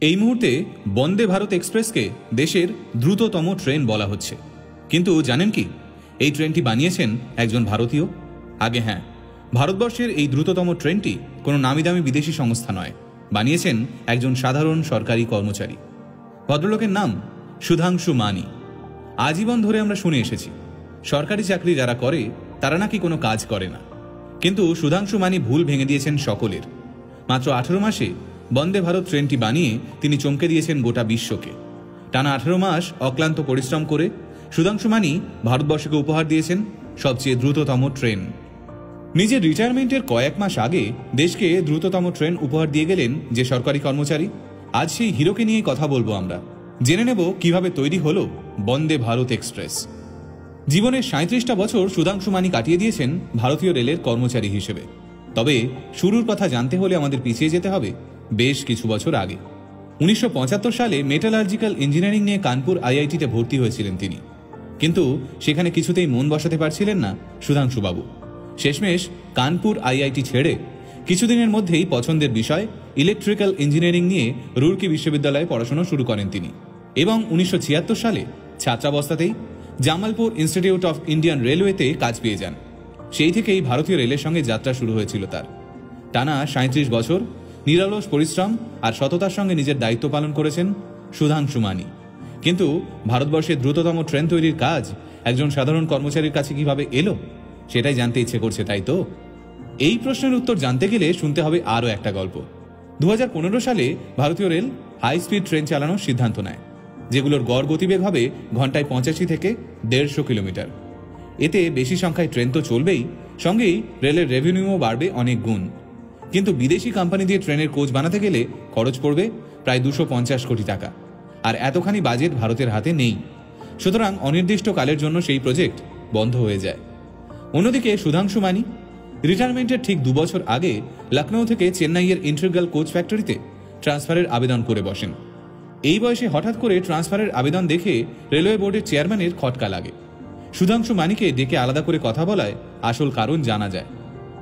এই মুহূর্তে বন্দে ভারত এক্সপ্রেসকে দেশের দ্রুততম ট্রেন বলা হচ্ছে। কিন্তু জানেন কি? এই ট্রেনটি বানিয়েছেন একজন ভারতীয়? আগে হ্যাঁ ভারতবর্ষের এই দ্রুততম ট্রেনটি কোনো নামি দামি বিদেশি সংস্থা নয়। বানিয়েছেন একজন সাধারণ সরকারি কর্মচারী। ভদ্রলোকের নাম সুধাংশু মানি। আজীবন ধরে আমরা শুনে এসেছি, সরকারি চাকরি যারা করে, তারা নাকি কোনো কাজ করে না। কিন্তু সুধাংশু মানি ভুল ভেঙে দিয়েছেন সকলের। মাত্র আঠেরো মাসে বন্দে ভারত ট্রেনটি বানিয়ে তিনি চমকে দিয়েছেন গোটা বিশ্বকে। টানা আঠেরো মাস অক্লান্ত পরিশ্রম করে সুধাংশু মানি ভারতবর্ষকে উপহার দিয়েছেন সবচেয়ে দ্রুততম ট্রেন। নিজের রিটায়ারমেন্টের কয়েক মাস আগে দেশকে দ্রুততম ট্রেন উপহার দিয়ে গেলেন যে সরকারি কর্মচারী। আজ সেই হিরোকে নিয়ে কথা বলব আমরা। জেনে নেব কীভাবে তৈরি হলো বন্দে ভারত এক্সপ্রেস। জীবনের সাঁত্রিশটা বছর সুধাংশু মানি কাটিয়ে দিয়েছেন ভারতীয় রেলের কর্মচারী হিসেবে। তবে শুরুর কথা জানতে হলে আমাদের পিছিয়ে যেতে হবে। বেশ কিছু বছর আগে। উনিশশো পঁচাত্তর সালে মেটালার্জিক্যাল ইঞ্জিনিয়ারিং নিয়ে কানপুর আইআইটিতে ভর্তি হয়েছিলেন তিনি। কিন্তু সেখানে কিছুতেই মন বসাতে পারছিলেন না সুধাংশুবাবু শেষমেশ কানপুর আইআইটি ছেড়ে কিছুদিনের মধ্যেই পছন্দের বিষয় ইলেকট্রিক্যাল ইঞ্জিনিয়ারিং নিয়ে রুরকি বিশ্ববিদ্যালয়ে পড়াশোনা শুরু করেন তিনি। এবং উনিশশো ছিয়াত্তর সালে ছাত্রাবস্থাতেই জামালপুর ইনস্টিটিউট অফ ইন্ডিয়ান রেলওয়েতে কাজ পেয়ে যান। সেই থেকেই ভারতীয় রেলের সঙ্গে যাত্রা শুরু হয়েছিল তার। টানা সাঁত্রিশ বছর নিরলস পরিশ্রম আর সততার সঙ্গে নিজের দায়িত্ব পালন করেছেন সুধাংশু মানি। কিন্তু ভারতবর্ষের দ্রুততম ট্রেন তৈরির কাজ একজন সাধারণ কর্মচারীর কাছে কীভাবে এলো, সেটাই জানতে ইচ্ছে করছে, তাই তো? এই প্রশ্নের উত্তর জানতে গেলে শুনতে হবে আরও একটা গল্প। দু হাজার পনেরো সালে ভারতীয় রেল হাই স্পিড ট্রেন চালানোর সিদ্ধান্ত নেয়, যেগুলোর গড় গতিবেগ হবে ঘন্টায় পঁচাশি থেকে দেড়শো কিলোমিটার। এতে বেশি সংখ্যায় ট্রেন তো চলবেই, সঙ্গেই রেলের রেভিনিউও বাড়বে অনেক গুণ। কিন্তু বিদেশি কোম্পানি দিয়ে ট্রেনের কোচ বানাতে গেলে খরচ পড়বে প্রায় দুশো পঞ্চাশ কোটি টাকা। আর এতখানি বাজেট ভারতের হাতে নেই। সুতরাং অনির্দিষ্টকালের জন্য সেই প্রজেক্ট বন্ধ হয়ে যায়। অন্যদিকে সুধাংশু মানি রিটায়ারমেন্টের ঠিক দুবছর আগে লখনৌ থেকে চেন্নাইয়ের ইন্টারগ্রাল কোচ ফ্যাক্টরিতে ট্রান্সফারের আবেদন করে বসেন। এই বয়সে হঠাৎ করে ট্রান্সফারের আবেদন দেখে রেলওয়ে বোর্ডের চেয়ারম্যানের খটকা লাগে। সুধাংশু মানিকে ডেকে আলাদা করে কথা বলায় আসল কারণ জানা যায়।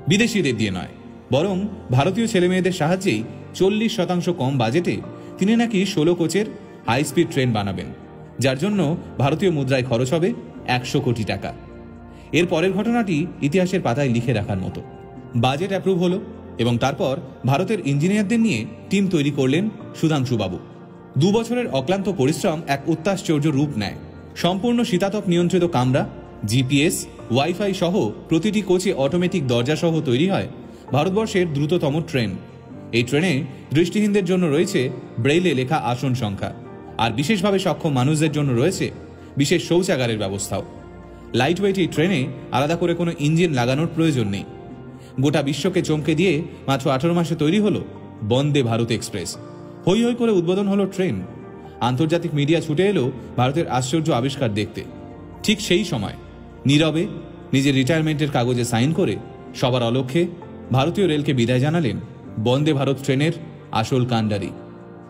বিদেশিদের দিয়ে নয়। বরং ভারতীয় ছেলেমেয়েদের সাহায্যেই চল্লিশ শতাংশ কম বাজেটে তিনি নাকি ষোলো কোচের হাই স্পিড ট্রেন বানাবেন, যার জন্য ভারতীয় মুদ্রায় খরচ হবে একশো কোটি টাকা। এর পরের ঘটনাটি ইতিহাসের পাতায় লিখে রাখার মতো। বাজেট অ্যাপ্রুভ হলো এবং তারপর ভারতের ইঞ্জিনিয়ারদের নিয়ে টিম তৈরি করলেন সুধাংশুবাবু দু বছরের অক্লান্ত পরিশ্রম এক উত্তাশ্চর্য রূপ নেয়। সম্পূর্ণ শীতাতপ নিয়ন্ত্রিত কামরা, জিপিএস, ওয়াইফাই সহ প্রতিটি কোচে অটোমেটিক দরজা সহ তৈরি হয় ভারতবর্ষের দ্রুততম ট্রেন। এই ট্রেনে দৃষ্টিহীনদের জন্য রয়েছে ব্রেইলে লেখা আসন সংখ্যা। আর বিশেষভাবে সক্ষম মানুষদের জন্য রয়েছে বিশেষ শৌচাগারের ব্যবস্থাও। লাইট ওয়েট এই ট্রেনে আলাদা করে কোনো ইঞ্জিন লাগানোর প্রয়োজন নেই। গোটা বিশ্বকে চমকে দিয়ে মাত্র আঠারো মাসে তৈরি হলো বন্দে ভারত এক্সপ্রেস। হই হই করে উদ্বোধন হলো ট্রেন। আন্তর্জাতিক মিডিয়া ছুটে এলো ভারতের আশ্চর্য আবিষ্কার দেখতে। ঠিক সেই সময় নীরবে নিজের রিটায়ারমেন্টের কাগজে সাইন করে সবার অলক্ষ্যে ভারতীয় রেলকে বিদায় জানালেন বন্দে ভারত ট্রেনের আসল কাণ্ডারি।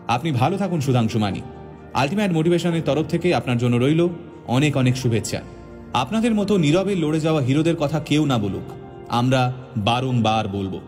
আপনি ভালো থাকুন সুধাংশু মানি। আলটিমেট মোটিভেশনের তরফ থেকে আপনার জন্য রইল অনেক অনেক শুভেচ্ছা। আপনাদের মতো নীরবে লড়ে যাওয়া হিরোদের কথা কেউ না বলুক। আমরা বারংবার বলব।